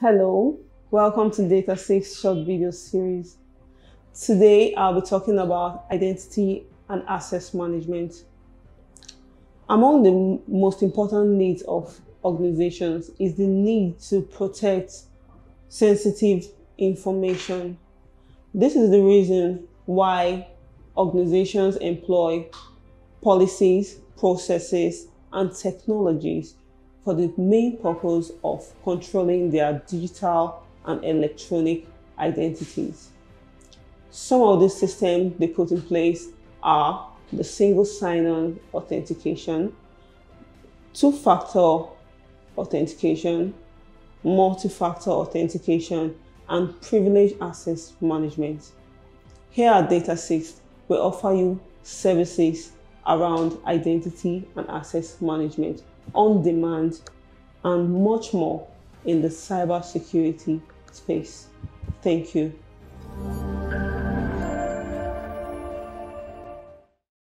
Hello, welcome to DataSixth short video series. Today I'll be talking about identity and access management. Among the most important needs of organizations is the need to protect sensitive information. This is the reason why organizations employ policies, processes, and technologies for the main purpose of controlling their digital and electronic identities. Some of the systems they put in place are the single sign-on authentication, two-factor authentication, multi-factor authentication, and privileged access management. Here at DataSixth, we offer you services around identity and access management on demand, and much more in the cybersecurity space. Thank you.